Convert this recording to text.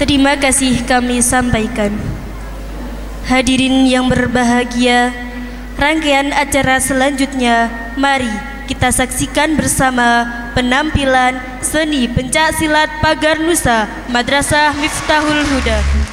Terima kasih kami sampaikan. Hadirin yang berbahagia, rangkaian acara selanjutnya mari kita saksikan bersama penampilan seni pencak silat Pagar Nusa Madrasah Miftahul Huda.